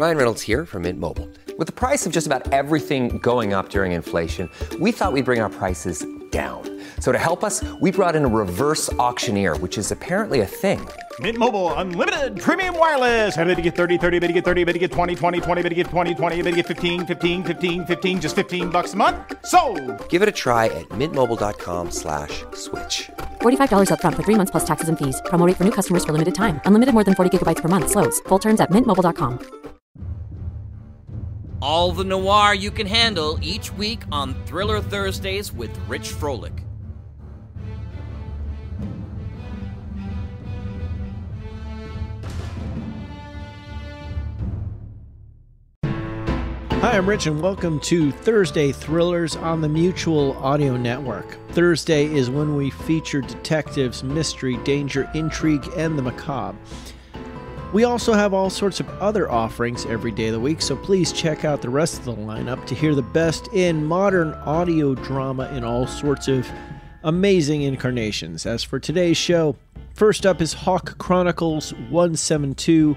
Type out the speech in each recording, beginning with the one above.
Ryan Reynolds here from Mint Mobile. With the price of just about everything going up during inflation, we thought we'd bring our prices down. So to help us, we brought in a reverse auctioneer, which is apparently a thing. Mint Mobile unlimited premium wireless. Ready to get 30, 30, bit to get 30, bit to get 20, 20, 20, bit to get 20, 20, bit to get 15, 15, 15, 15 just 15 bucks a month. So, Give it a try at mintmobile.com slash switch. $45 upfront for three months plus taxes and fees. Promo rate for new customers for limited time. Unlimited more than 40 gigabytes per month. Slows. Full terms at mintmobile.com. All the noir you can handle each week on Thriller Thursdays with Rich Frolick. Hi, I'm Rich, and welcome to Thursday Thrillers on the Mutual Audio Network. Thursday is when we feature detectives, mystery, danger, intrigue, and the macabre. We also have all sorts of other offerings every day of the week, so please check out the rest of the lineup to hear the best in modern audio drama in all sorts of amazing incarnations. As for today's show, first up is Hawk Chronicles 172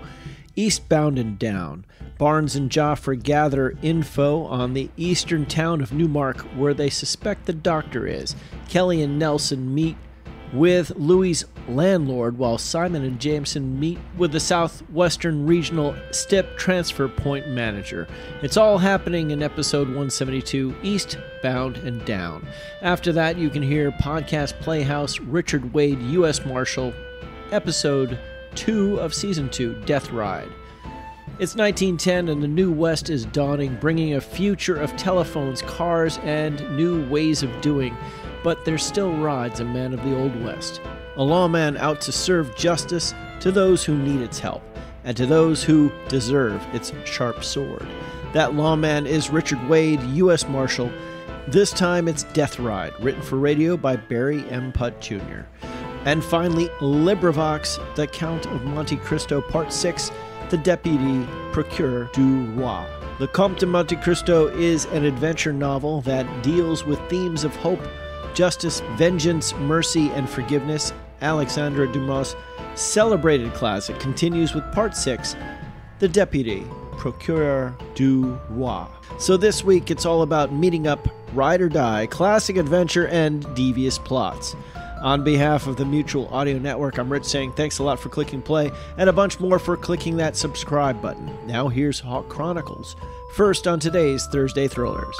Eastbound and Down. Barnes and Joffrey gather info on the eastern town of Newmark where they suspect the doctor is. Kelly and Nelson meet with Louis' landlord while Simon and Jameson meet with the Southwestern Regional STEP Transfer Point manager. It's all happening in episode 172 Eastbound and Down. After that, you can hear Podcast Playhouse Richard Wade, U.S. Marshal, episode 2 of season 2 Death Ride. It's 1910 and the New West is dawning, bringing a future of telephones, cars, and new ways of doing. But there still rides a man of the Old West, a lawman out to serve justice to those who need its help, and to those who deserve its sharp sword. That lawman is Richard Wade, U.S. Marshal. This time it's Death Ride, written for radio by Barry M. Putt Jr. And finally, LibriVox, The Count of Monte Cristo, Part 6 the Deputy Procureur du Roi. The Comte de Monte Cristo is an adventure novel that deals with themes of hope, justice, vengeance, mercy, and forgiveness. Alexandre Dumas' celebrated classic continues with part 6, The Deputy Procureur du Roi. So this week it's all about meeting up, ride or die, classic adventure, and devious plots. On behalf of the Mutual Audio Network, I'm Rich saying thanks a lot for clicking play and a bunch more for clicking that subscribe button. Now here's Hawk Chronicles, first on today's Thursday Thrillers.